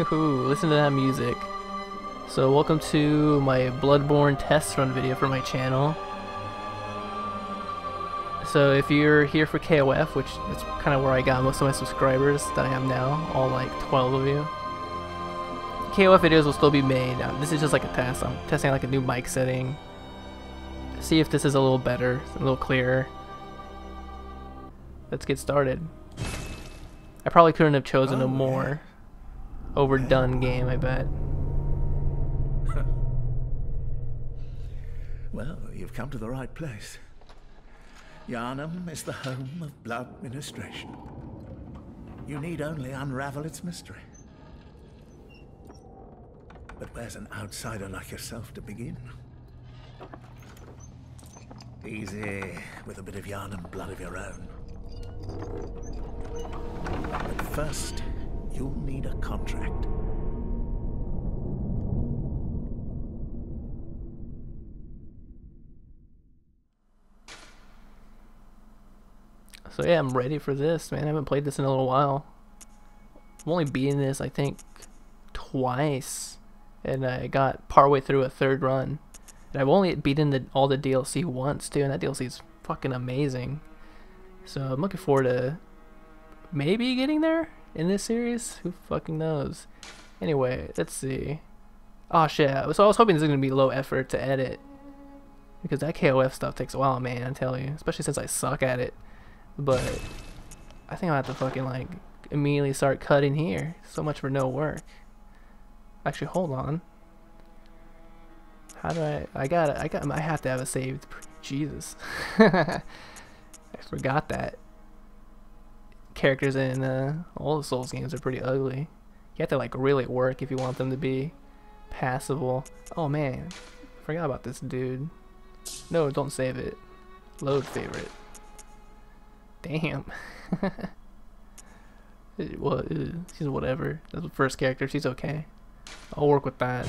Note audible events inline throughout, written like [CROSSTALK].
Ooh, listen to that music. So welcome to my Bloodborne test run video for my channel. So if you're here for KOF, which is kind of where I got most of my subscribers that I have now, all like 12 of you. KOF videos will still be made. Now, this is just like a test. I'm testing like a new mic setting. See if this is a little better, a little clearer. Let's get started. I probably couldn't have chosen Oh, a more overdone game, I bet. [LAUGHS] Well, you've come to the right place. Yharnam is the home of blood ministration. You need only unravel its mystery. But where's an outsider like yourself to begin? Easy, with a bit of Yharnam blood of your own. But first, you'll need a contract. So yeah, I'm ready for this, man. I haven't played this in a little while. I've only beaten this, I think, twice, and I got partway through a third run. And I've only beaten the, all the DLC once too, and that DLC is fucking amazing. So I'm looking forward to maybe getting there in this series. Who fucking knows? Anyway, let's see. Oh shit! So I was hoping this is gonna be low effort to edit because that KOF stuff takes a while, man. I tell you, especially since I suck at it. But I think I'll have to fucking like immediately start cutting here. So much for no work. Actually, hold on. How do I? I got it. I got. I have to have it saved. Jesus. [LAUGHS] I forgot that. Characters in uh, all the Souls games are pretty ugly. You have to like really work if you want them to be passable. Oh man, forgot about this dude. No, don't save it. Load favorite. Damn. [LAUGHS] well, she's whatever. That's the first character. She's okay. I'll work with that.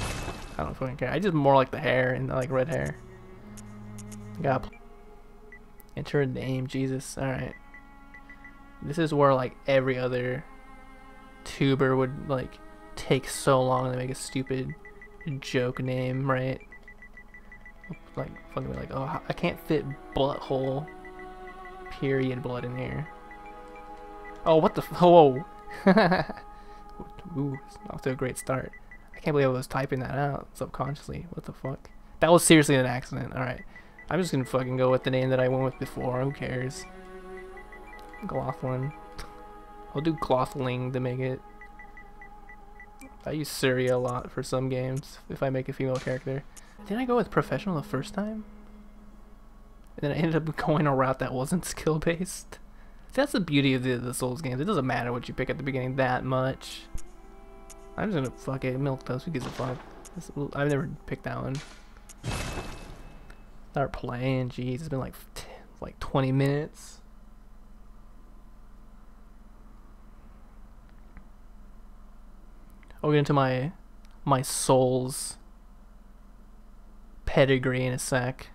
I don't fucking care. I just more like the hair and like red hair. Got enter a name. Jesus. All right. This is where like every other tuber would like take so long to make a stupid joke name, right? Like fucking like, oh, I can't fit butthole period blood in here. Oh, what the? Whoa! [LAUGHS] Ooh, it's off to a great start. I can't believe I was typing that out subconsciously. What the fuck? That was seriously an accident. All right, I'm just gonna fucking go with the name that I went with before. Who cares? Glothlin. I'll do Clothling to make it. I use Syria a lot for some games if I make a female character. Didn't I go with professional the first time? And then I ended up [LAUGHS] going a route that wasn't [LAUGHS] skill based. That's the beauty of the, the Souls games. It doesn't matter what you pick at the beginning that much. I'm just gonna fuck it, Milquetoast. Who gives a fuck? I've never picked that one. Start playing. Jeez, it's been like like 20 minutes. I'll get into my my Souls pedigree in a sec.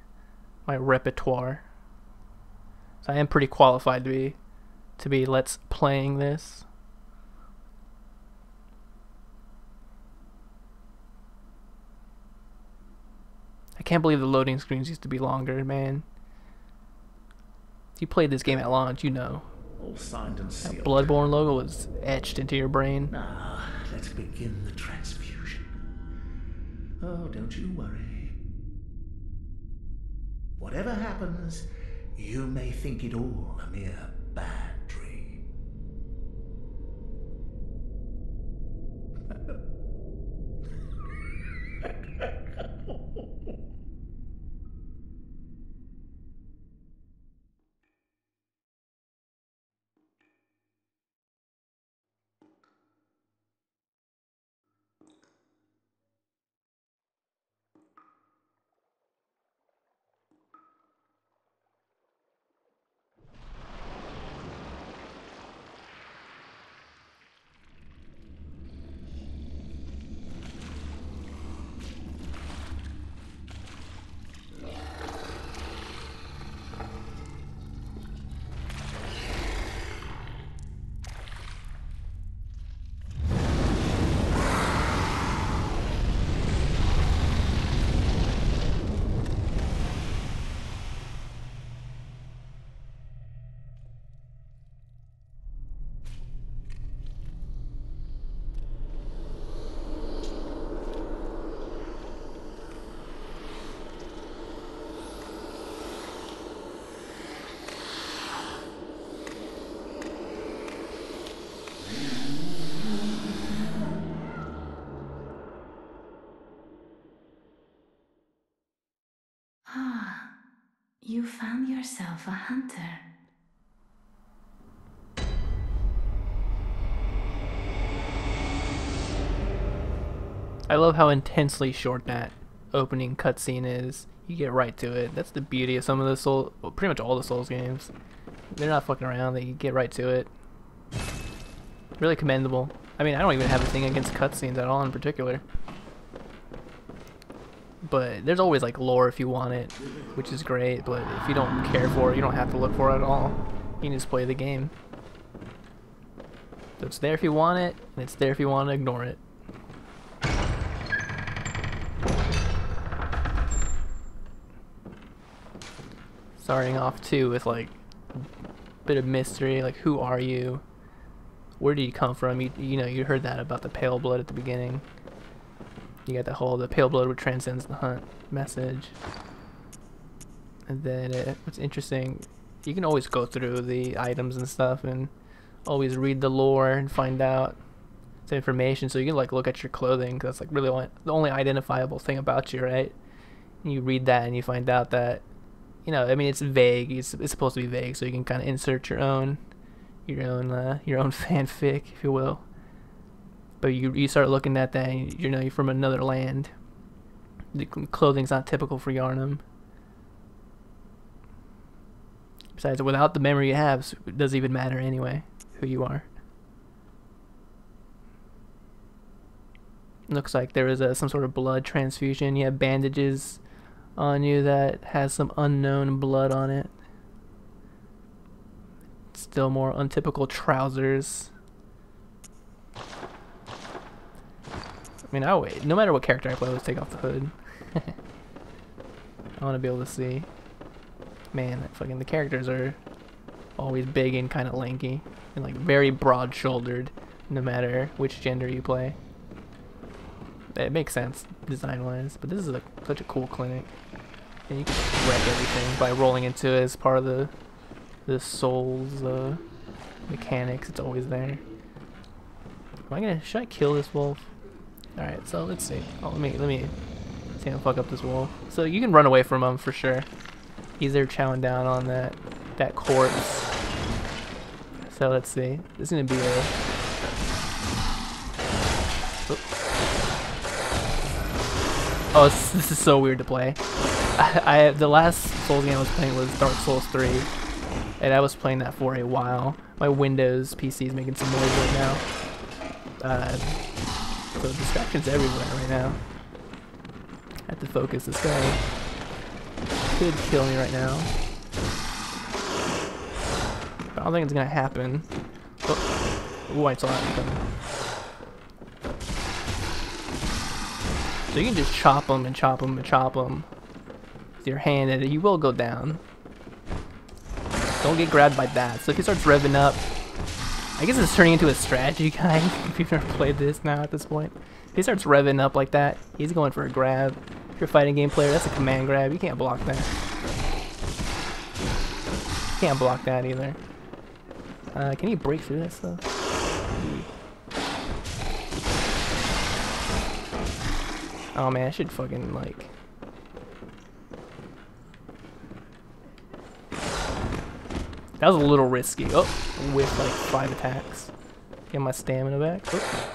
My repertoire. So I am pretty qualified to be to be let's playing this. I can't believe the loading screens used to be longer, man. If you played this game at launch, you know. All signed and sealed. That. Bloodborne logo was etched into your brain. Now, let's begin the transfusion. Oh, don't you worry. Whatever happens, you may think it all a mere bad Found yourself a hunter. I love how intensely short that opening cutscene is. You get right to it. That's the beauty of some of the Soul, well, pretty much all the Souls games. They're not fucking around. They get right to it. Really commendable. I mean, I don't even have a thing against cutscenes at all in particular. But there's always like lore if you want it, which is great. But if you don't care for it, you don't have to look for it at all. You can just play the game. So it's there if you want it, and it's there if you want to ignore it. starting off too with like a bit of mystery, like who are you? Where do you come from? You you know you heard that about the pale blood at the beginning. You got the whole the pale blood which transcends the hunt message. And then uh, what's interesting, you can always go through the items and stuff and always read the lore and find out some information. So you can like look at your clothing. Cause that's like really only, the only identifiable thing about you, right? And you read that and you find out that you know, I mean, it's vague. It's, it's supposed to be vague, so you can kind of insert your own, your own, uh, your own [LAUGHS] fanfic, if you will. But you you start looking at that, and you know, you're from another land. The clothing's not typical for Yharnam. Besides, without the memory you have, it doesn't even matter anyway who you are. Looks like there is a, some sort of blood transfusion. You have bandages on you that has some unknown blood on it. Still more untypical trousers. Mean, I wait. No matter what character I play, let's take off the hood. [LAUGHS] I want to be able to see. Man, fucking the characters are always big and kind of lanky and like very broad-shouldered, no matter which gender you play. It makes sense design-wise, but this is a, such a cool clinic. And you can wreck everything by rolling into it as part of the the soul's uh, mechanics. It's always there. Am I gonna? Should I kill this wolf? All right. So let's see. Oh, let me let me see him fuck up this wall. So you can run away from him for sure. He's there chowing down on that that corpse. So let's see. This is gonna be a. Oh, [LAUGHS] this, this is so weird to play. [LAUGHS] I, I, the last Souls game I was playing was Dark Souls 3, and I was playing that for a while. My Windows PC is making some noise right now. Uh, so distractions everywhere right now. I have to focus. This guy could kill me right now. But I don't think it's gonna happen. Oh, Ooh, I saw that. So you can just chop them and chop them and chop them your hand and you will go down. Don't get grabbed by that. So if he starts revving up, I guess it's turning into a strategy [LAUGHS] guide if you've never played this now at this point. If he starts revving up like that, he's going for a grab. If you're a fighting game player, that's a command grab. You can't block that. You can't block that either. Uh, can you break through that stuff? Oh man, I should fucking like That was a little risky. Oh, with like five attacks. Get my stamina back. Oh.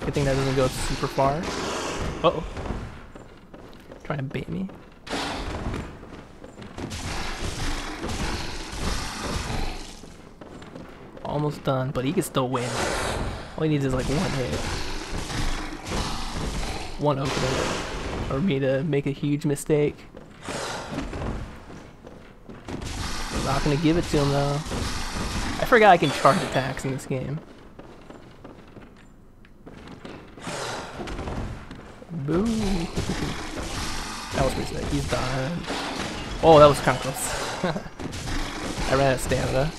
Good thing that doesn't go super far. Uh oh. Trying to bait me. Almost done, but he can still win. All he needs is like one hit. One opening. For me to make a huge mistake. Not gonna give it to him though. I forgot I can charge attacks in this game. Boo! [LAUGHS] That was pretty sick. He's done. Oh, that was kind of close. [LAUGHS] I ran out of stamina.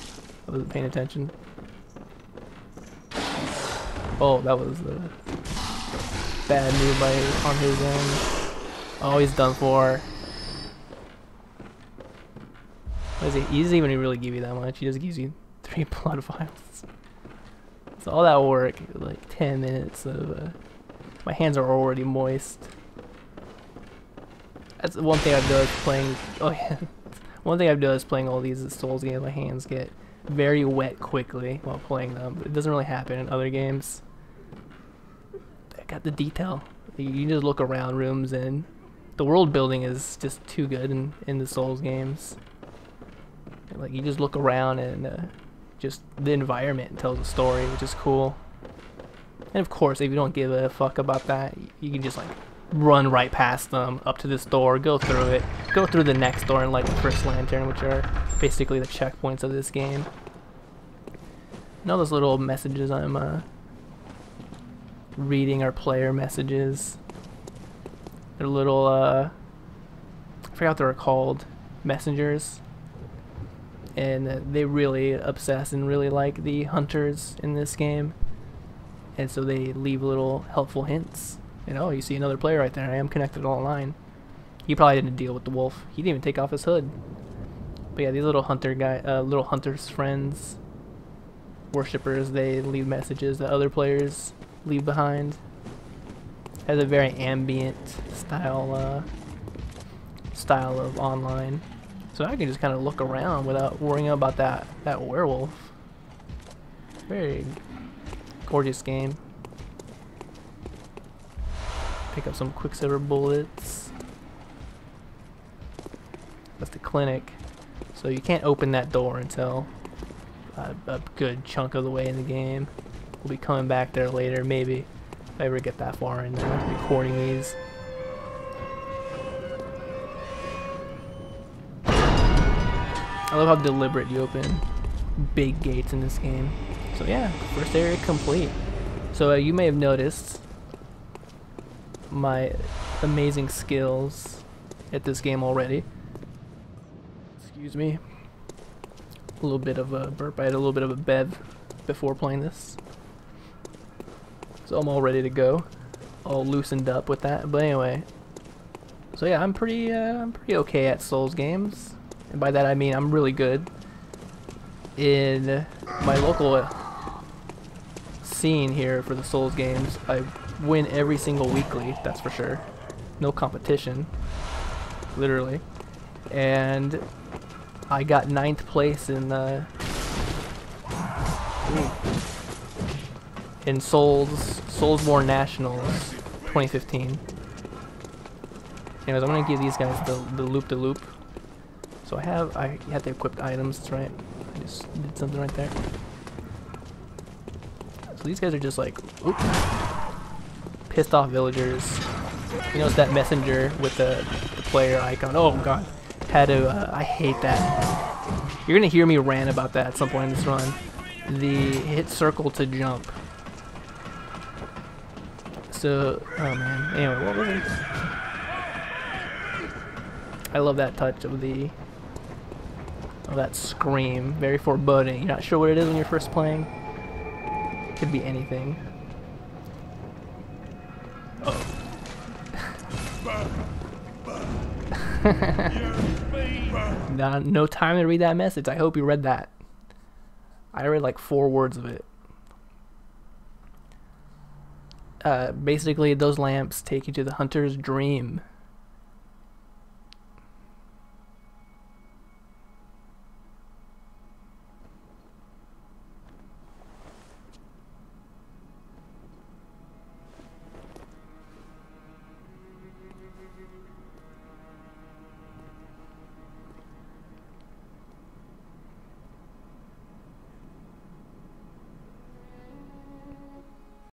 I wasn't paying attention. Oh, that was a bad move by on his end. Oh, he's done for. What is? He doesn't even really give you that much. He just gives you [LAUGHS] three blood vials. So all that work, like 10 minutes of, uh, my hands are already moist. That's one thing I've noticed playing, [LAUGHS] oh yeah, One thing I've noticed playing all these Souls games, my hands get very wet quickly while playing them. But it doesn't really happen in other games. I got the detail. You you just look around rooms and the world building is just too good in, in the Souls games. Like you just look around and uh, just the environment tells a story, which is cool. And of course, if you don't give a fuck about that, you can just like run right past them up to this door, go through it, go through the next door and light the first lantern, which are basically the checkpoints of this game. And all those little messages I'm uh, reading are player messages. They're little, uh, I forgot what they were called, messengers. And they really obsess and really like the hunters in this game. And so they leave little helpful hints. And oh, you see another player right there. I am connected online. He probably didn't deal with the wolf. He didn't even take off his hood. But yeah, these little hunter guy, uh, little hunters friends, worshippers, they leave messages that other players leave behind. Has a very ambient style, uh, style of online. So I can just kind of look around without worrying about that that werewolf. Very gorgeous game. Pick up some Quicksilver bullets. That's the clinic. So you can't open that door until a, a good chunk of the way in the game. We'll be coming back there later, maybe, if I ever get that far in recording these. I love how deliberate you open big gates in this game. So yeah, first area complete. So uh, you may have noticed my amazing skills at this game already. Excuse me. A little bit of a burp. I had a little bit of a bev before playing this. So I'm all ready to go. All loosened up with that. But anyway. So yeah, I'm pretty uh, I'm pretty okay at Souls games. And by that I mean I'm really good in my local uh, scene here for the Souls games. I win every single weekly, that's for sure. No competition, literally. And I got ninth place in the in Souls Soulsborne Nationals 2015. Anyways, I'm gonna give these guys the the loop the loop. So I have I had the equipped items. Right. I just did something right there. So these guys are just like, oop, pissed off villagers. You it's that messenger with the, the player icon. Oh god, had to. Uh, I hate that. You're gonna hear me rant about that at some point in this run. The hit circle to jump. So, oh man. Anyway, what was it? I love that touch of the that scream. Very foreboding. You're not sure what it is when you're first playing. Could be anything. Oh. [LAUGHS] no, no time to read that message. I hope you read that. I read like four words of it. Uh, basically, those lamps take you to the hunter's dream.